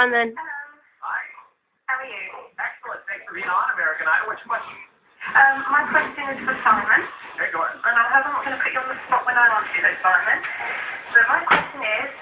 fun then. Hi. How are you? Excellent. Thanks for being on American Idol. What's your question? Um, my question is for Simon, Okay, go ahead. and I hope I'm not going to put you on the spot when I ask you this, Simon. is.